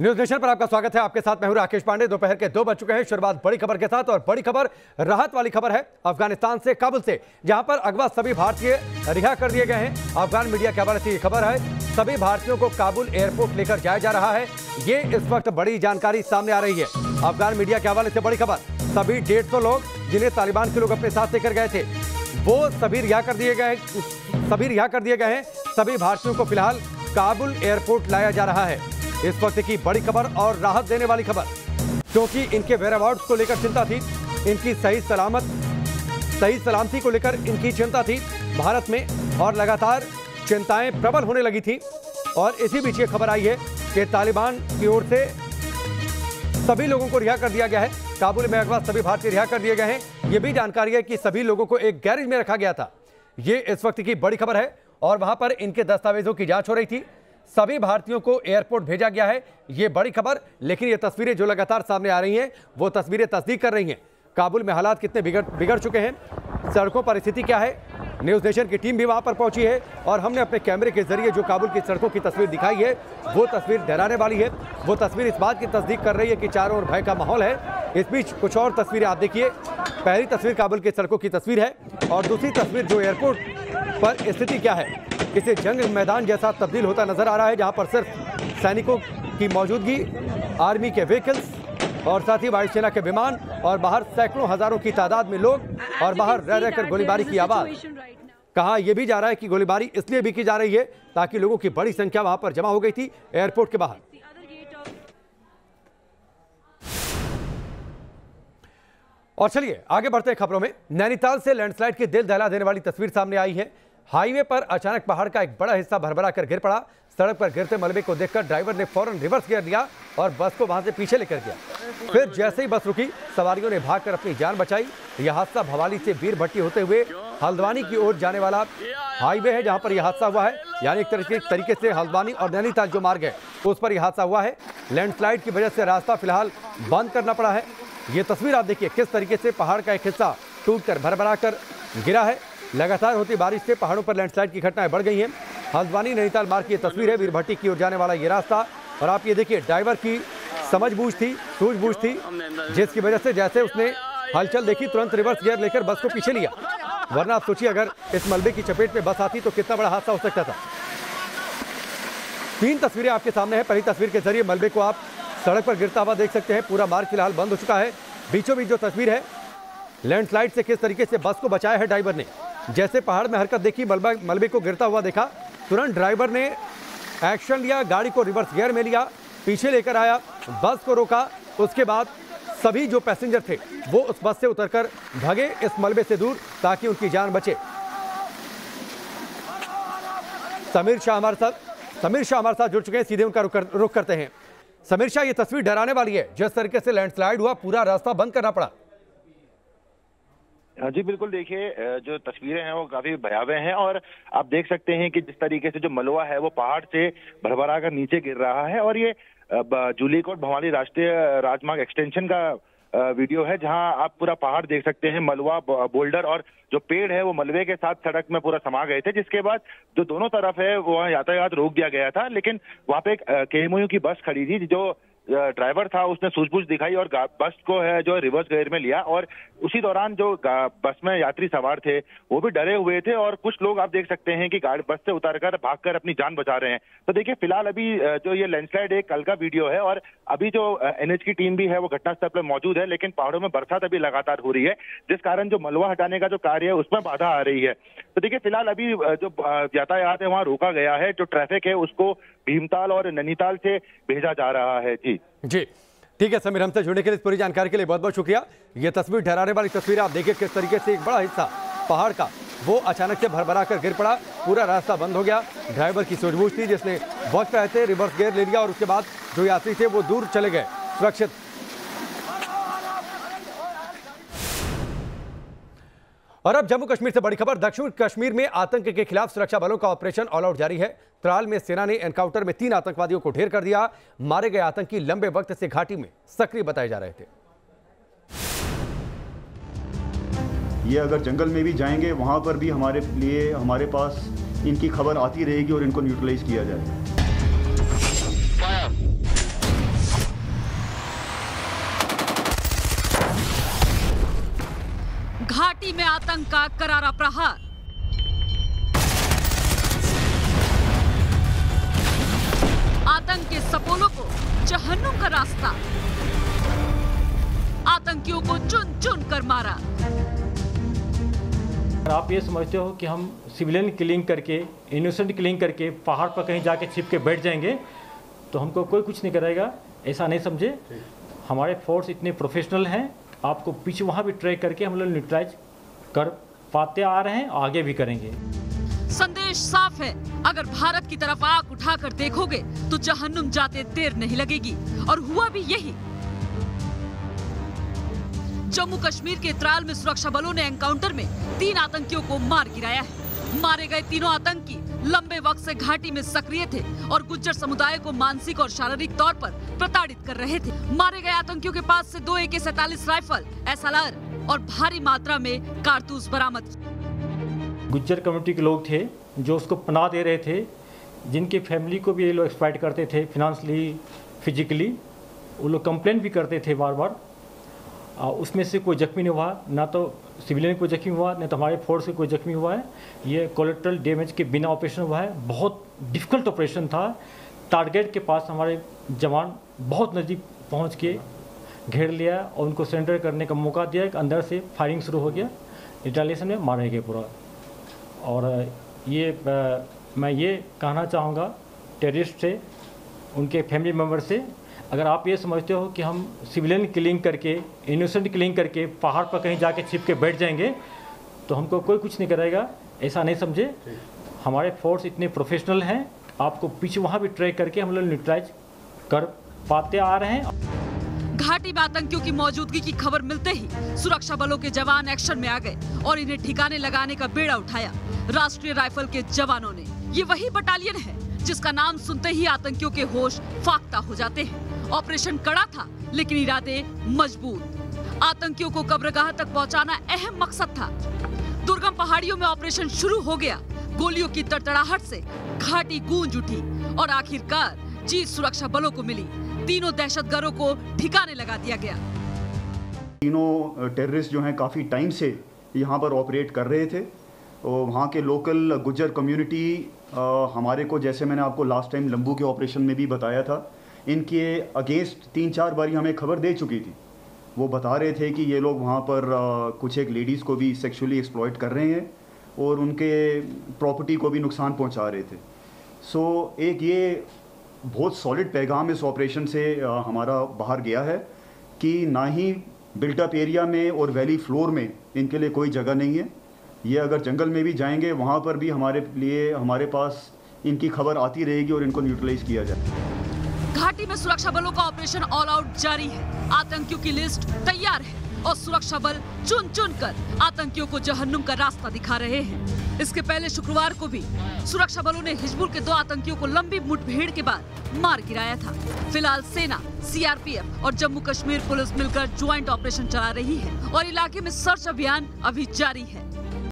News nation पर आपका स्वागत है। आपके साथ मैं हूँ राकेश पांडे। दोपहर के दो बज चुके हैं, शुरुआत बड़ी खबर के साथ और बड़ी खबर, राहत वाली खबर है अफ़गानिस्तान से काबुल से, जहाँ पर अगवा सभी भारतीय रिहा कर दिए गए हैं। अफगान मीडिया के हवाले से ये खबर है, सभी भारतीयों को काबुल एयरपोर्ट लेकर जाया जा रहा है। ये इस वक्त बड़ी जानकारी सामने आ रही है। अफगान मीडिया के हवाले से बड़ी खबर, सभी डेढ़ सौ लोग, जिन्हें तालिबान के लोग अपने साथ लेकर गए थे, वो सभी रिहा कर दिए गए सभी रिहा कर दिए गए हैं। सभी भारतीयों को फ़िलहाल काबुल एयरपोर्ट लाया जा रहा है। इस वक्त की बड़ी खबर और राहत देने वाली खबर। क्योंकि इनके वेयर अबाउट्स को लेकर चिंता थी, इनकी सही सलामत, सही सलामती को लेकर इनकी चिंता थी। भारत में और लगातार चिंताएँ प्रबल होने लगी थी। और इसी बीच ये खबर आई है कि तालिबान की ओर से सभी लोगों को रिहा कर दिया गया है। काबुल में अगवा सभी भारतीय रिहा कर दिए गए हैं। यह भी जानकारी है कि सभी लोगों को एक गैरेज में रखा गया था। ये इस वक्त की बड़ी खबर है और वहाँ पर इनके दस्तावेजों की जाँच हो रही थी। सभी भारतीयों को एयरपोर्ट भेजा गया है। ये बड़ी खबर, लेकिन ये तस्वीरें जो लगातार सामने आ रही हैं, वो तस्वीरें तस्दीक कर रही हैं। काबुल में हालात कितने बिगड़ बिगड़ चुके हैं, सड़कों पर स्थिति क्या है? न्यूज़ नेशन की टीम भी वहाँ पर पहुँची है, और हमने अपने कैमरे के ज़रिए जो काबुल की सड़कों की तस्वीर दिखाई है, वो तस्वीर डराने वाली है। वो तस्वीर इस बात की तस्दीक कर रही है कि चारों ओर भय का माहौल है। इस बीच कुछ और तस्वीरें आप देखिए। पहली तस्वीर काबुल की सड़कों की तस्वीर है, और दूसरी तस्वीर जो एयरपोर्ट पर स्थिति क्या है इसे जंग मैदान जैसा तब्दील होता नज़र आ रहा है, जहाँ पर सिर्फ़ सैनिकों की मौजूदगी, आर्मी के व्हीकल्स और साथ ही वायुसेना के विमान और बाहर सैकड़ों हज़ारों की तादाद में लोग और बाहर रह रहकर गोलीबारी की आवाज़। कहा यह भी जा रहा है कि गोलीबारी इसलिए भी की जा रही है ताकि लोगों की बड़ी संख्या वहाँ पर जमा हो गई थी एयरपोर्ट के बाहर। और चलिए, आगे बढ़ते हैं खबरों में। नैनीताल से लैंडस्लाइड की दिल दहला देने वाली तस्वीर सामने आई है। हाईवे पर अचानक पहाड़ का एक बड़ा हिस्सा भरभरा कर गिर पड़ा। सड़क पर गिरते मलबे को देखकर ड्राइवर ने फ़ौरन रिवर्स गियर लिया और बस को वहाँ से पीछे लेकर गया। फिर जैसे ही बस रुकी, सवारियों ने भागकर अपनी जान बचाई। यह हादसा भवाली से वीर भट्टी होते हुए हल्द्वानी की ओर जाने वाला हाईवे है, जहाँ पर यह हादसा हुआ है। यानी एक तरीके तरीके से हल्द्वानी और नैनीताल जो मार्ग है, उस पर यह हादसा हुआ है। लैंडस्लाइड की वजह से रास्ता फ़िलहाल बंद करना पड़ा है। ये तस्वीर आप देखिए, किस तरीके से पहाड़ का एक हिस्सा टूटकर भरभरा कर गिरा है। लगातार होती बारिश से पहाड़ों पर लैंडस्लाइड की घटनाएँ बढ़ गई हैं। हल्द्वानी नैनीताल मार्ग की तस्वीर है, वीरभट्टी की ओर जाने वाला ये रास्ता। और आप ये देखिए, ड्राइवर की समझ बूझ थी, सूझबूझ थी, जिसकी वजह से जैसे उसने हलचल देखी, तुरंत रिवर्स गियर लेकर बस को पीछे लिया। वरना आप सोचिए, अगर इस मलबे की चपेट में बस आती तो कितना बड़ा हादसा हो सकता था। तीन तस्वीरें आपके सामने है। पहली तस्वीर के ज़रिए मलबे को आप सड़क पर गिरता हुआ देख सकते हैं। पूरा मार्ग फ़िलहाल बंद हो चुका है। बीचों बीच जो तस्वीर है, लैंडस्लाइड से किस तरीके से बस को बचाया है ड्राइवर ने? जैसे पहाड़ में हरकत देखी, मलबा मलबे को गिरता हुआ देखा। तुरंत ड्राइवर ने एक्शन लिया, गाड़ी को रिवर्स गियर में लिया, पीछे लेकर आया, बस को रोका। उसके बाद सभी जो पैसेंजर थे, वो उस बस से उतरकर भगे इस मलबे से दूर ताकि उनकी जान बचे। समीर शाह हमारे साथ समीर शाह हमारे साथ जुड़ चुके हैं, सीधे उनका रुख रुख करते हैं। समीर शाह, ये तस्वीर डराने वाली है। जिस तरीके से लैंडस्लाइड हुआ, पूरा रास्ता बंद करना पड़ा। जी, बिल्कुल देखिए जो तस्वीरें हैं वो काफ़ी भयावह हैं और आप देख सकते हैं कि जिस तरीके से जो मलवा है वो पहाड़ से भरभरा कर नीचे गिर रहा है और ये जूलीकोट भवानी राष्ट्रीय राजमार्ग एक्सटेंशन का वीडियो है जहाँ आप पूरा पहाड़ देख सकते हैं मलवा बोल्डर और जो पेड़ है वो मलबे के साथ सड़क में पूरा समा गए थे, जिसके बाद जो दोनों तरफ़ है वहाँ यातायात रोक दिया गया था, लेकिन वहाँ पे एक केएमयू की बस खड़ी थी जो ड्राइवर था, उसने सूझबूझ दिखाई और बस को, है, जो रिवर्स गेयर में लिया और उसी दौरान जो बस में यात्री सवार थे, वो भी डरे हुए थे और कुछ लोग आप देख सकते हैं कि गाड़ी बस से उतरकर भागकर अपनी जान बचा रहे हैं। तो देखिए, फ़िलहाल अभी जो ये लैंडस्लाइड एक कल का वीडियो है और अभी जो एनएच की टीम भी है, वो घटनास्थल पर मौजूद है, लेकिन पहाड़ों में बरसात अभी लगातार हो रही है, जिस कारण जो मलबा हटाने का जो कार्य है, उसमें बाधा आ रही है। तो देखिए, फ़िलहाल अभी जो यातायात है, वहाँ रोका गया है, जो ट्रैफ़िक है, उसको भीमताल और नैनीताल से भेजा जा रहा है। जी। जी। ठीक है, समीर, हमसे जुड़ने के लिए पूरी जानकारी के लिए बहुत बहुत शुक्रिया। ये तस्वीर ठहराने वाली तस्वीर आप देखिए, किस तरीके से एक बड़ा हिस्सा पहाड़ का, वो अचानक से भरभरा कर गिर पड़ा, पूरा रास्ता बंद हो गया। ड्राइवर की सूझबूझ थी, जिसने बहुत रहते, रिवर्स गेयर ले लिया और उसके बाद जो यात्री थे, वो दूर चले गए, सुरक्षित और अब जम्मू कश्मीर से बड़ी खबर, दक्षिण कश्मीर में आतंक के खिलाफ सुरक्षा बलों का ऑपरेशन ऑल आउट जारी है। त्राल में सेना ने एनकाउंटर में तीन आतंकवादियों को ढेर कर दिया। मारे गए आतंकी लंबे वक्त से घाटी में सक्रिय बताए जा रहे थे। ये अगर जंगल में भी जाएँगे, वहाँ पर भी हमारे लिए, हमारे पास इनकी खबर आती रहेगी और इनको न्यूट्रलाइज किया जाएगा आतंक का करारा प्रहार आतंक के सपोलों को जहन्नुम का रास्ता। आतंकियों को चुन चुन कर मारा। आप ये समझते हो कि हम सिविलियन किलिंग करके इनोसेंट किलिंग करके पहाड़ पर कहीं जाके छिप के बैठ जाएँगे तो हमको कोई कुछ नहीं करेगा ऐसा नहीं समझे। हमारे फोर्स इतने प्रोफेशनल हैं आपको पीछे वहाँ भी ट्रैक करके हम लोग न्यूट्राइज कर पाते आ रहे हैं, आगे भी करेंगे। संदेश साफ़ है। अगर भारत की तरफ़ आँख उठाकर देखोगे तो जहन्नुम जाते देर नहीं लगेगी। और हुआ भी यही। जम्मू कश्मीर के त्राल में सुरक्षा बलों ने एनकाउंटर में तीन आतंकियों को मार गिराया है। मारे गए तीनों आतंकी लंबे वक्त से घाटी में सक्रिय थे और गुज्जर समुदाय को मानसिक और शारीरिक तौर पर प्रताड़ित कर रहे थे। मारे गए आतंकियों के पास से दो ए सैतालीस राइफल, एसएलआर और भारी मात्रा में कारतूस बरामद। गुज्जर कम्युनिटी के लोग थे, जो उसको पनाह दे रहे थे, जिनके फैमिली को भी ये लोग एक्सप्लाइट करते थे फिनंसली फिजिकली वो लोग कंप्लेन भी करते थे बार बार उसमें से कोई जख्मी नहीं हुआ, ना तो सिविलियन कोई जख्मी हुआ, ना तो हमारे फोर्स के कोई जख्मी हुआ है। ये कोलेट्रल डैमेज के बिना ऑपरेशन हुआ है। बहुत डिफ़िकल्ट ऑपरेशन था। टारगेट के पास हमारे जवान बहुत नज़दीक पहुँच के घेर लिया और उनको सरेंडर करने का मौका दिया अंदर से फायरिंग शुरू हो गया। रिटालिएशन में मारे गए पूरा। और ये मैं ये कहना चाहूँगा टेररिस्ट से, उनके फैमिली मेंबर से, अगर आप ये समझते हो कि हम सिविलियन किलिंग करके इनोसेंट किलिंग करके पहाड़ पर कहीं जाके छिप के बैठ जाएँगे तो हमको कोई कुछ नहीं करेगा। ऐसा नहीं समझे। हमारे फोर्स इतने प्रोफेशनल हैं, आपको पीछे वहाँ भी ट्रैक करके हम लोग न्यूट्राइज कर पाते आ रहे हैं। घाटी में आतंकियों की मौजूदगी की खबर मिलते ही सुरक्षा बलों के जवान एक्शन में आ गए और इन्हें ठिकाने लगाने का बेड़ा उठाया। राष्ट्रीय राइफल के जवानों ने, ये वही बटालियन है जिसका नाम सुनते ही आतंकियों के होश फाकता हो जाते हैं। ऑपरेशन कड़ा था, लेकिन इरादे मज़बूत। आतंकियों को कब्रगाह तक पहुंचाना अहम मकसद था। दुर्गम पहाड़ियों में ऑपरेशन शुरू हो गया। गोलियों की तड़तड़ाहट से घाटी गूंज उठी और आखिरकार जीत सुरक्षा बलों को मिली। तीनों दहशतगर्दों को ठिकाने लगा दिया गया। तीनों टेररिस्ट जो हैं काफ़ी टाइम से यहाँ पर ऑपरेट कर रहे थे। और वहाँ के लोकल गुज्जर कम्युनिटी हमारे को जैसे मैंने आपको लास्ट टाइम लंबू के ऑपरेशन में भी बताया था इनके अगेंस्ट तीन चार बारी हमें खबर दे चुकी थी। वो बता रहे थे कि ये लोग वहाँ पर अ, कुछ एक लेडीज़ को भी सेक्सुअली एक्सप्लॉयट कर रहे हैं और उनके प्रॉपर्टी को भी नुकसान पहुँचा रहे थे। सो एक ये बहुत सॉलिड पैगाम इस ऑपरेशन से हमारा बाहर गया है कि ना ही बिल्टअप एरिया में और वैली फ्लोर में इनके लिए कोई जगह नहीं है। ये अगर जंगल में भी जाएँगे, वहाँ पर भी हमारे लिए, हमारे पास इनकी खबर आती रहेगी और इनको न्यूट्रलाइज किया जाए। घाटी में सुरक्षा बलों का ऑपरेशन ऑल आउट जारी है। आतंकियों की लिस्ट तैयार है। और सुरक्षा बल चुन चुन कर आतंकियों को जहन्नुम का रास्ता दिखा रहे हैं। इसके पहले शुक्रवार को भी सुरक्षा बलों ने हिजबुल के दो आतंकियों को लंबी मुठभेड़ के बाद मार गिराया था। फ़िलहाल सेना सीआरपीएफ और जम्मू कश्मीर पुलिस मिलकर ज्वाइंट ऑपरेशन चला रही है और इलाके में सर्च अभियान अभी जारी है।